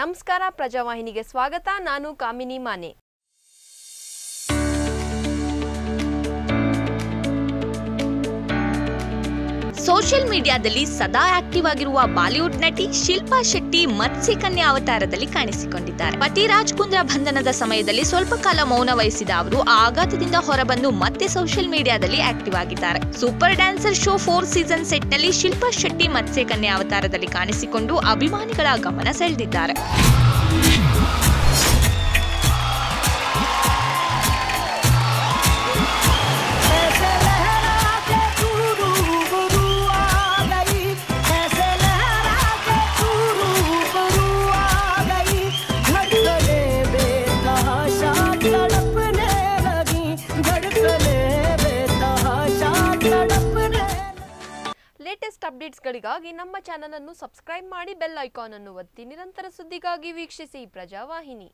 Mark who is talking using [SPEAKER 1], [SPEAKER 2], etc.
[SPEAKER 1] ನಮಸ್ಕಾರ ಪ್ರಜಾವಾಹಿನಿಗೆ ಸ್ವಾಗತ. ನಾನು ಕಾಮಿನಿ ಮಾನೆ.
[SPEAKER 2] ಸೋಷಿಯಲ್ ಮೀಡಿಯಾದಲ್ಲಿ ಸದಾ ಆಕ್ಟಿವ್ ಆಗಿರುವ ಬಾಲಿವುಡ್ ನಟಿ ಶಿಲ್ಪಾ ಶೆಟ್ಟಿ ಮತ್ಸ್ಯ ಕನ್ಯಾ ಅವತಾರದಲ್ಲಿ ಕಾಣಿಸಿಕೊಂಡಿದ್ದಾರೆ. ಪತಿ ರಾಜ್ ಕುಂದ್ರ ಬಂಧನದ ಸಮಯದಲ್ಲಿ ಸ್ವಲ್ಪ ಕಾಲ ಮೌನ ವಹಿಸಿದ ಅವರು ಆ ಆಘಾತದಿಂದ ಹೊರಬಂದು ಮತ್ತೆ ಸೋಷಿಯಲ್ ಮೀಡಿಯಾದಲ್ಲಿ ಆಕ್ಟಿವ್ ಆಗಿದ್ದಾರೆ. Super dancer show four season ಸೆಟ್ನಲ್ಲಿ ಶಿಲ್ಪಾ ಶೆಟ್ಟಿ ಮತ್ಸ್ಯ ಕನ್ಯಾ ಅವತಾರದಲ್ಲಿ ಕಾಣಿಸಿಕೊಂಡು ಅಭಿಮಾನಿಗಳ ಗಮನ ಸೆಳೆದಿದ್ದಾರೆ.
[SPEAKER 1] ಲೇಟೆಸ್ಟ್ ಅಪ್ಡೇಟ್ಸ್ಗಳಿಗಾಗಿ ನಮ್ಮ ಚಾನಲನ್ನು ಸಬ್ಸ್ಕ್ರೈಬ್ ಮಾಡಿ ಬೆಲ್ ಐಕಾನ್ ಅನ್ನು ಒತ್ತಿ ನಿರಂತರ ಸುದ್ದಿಗಾಗಿ ವೀಕ್ಷಿಸಿ ಪ್ರಜಾವಾಹಿನಿ.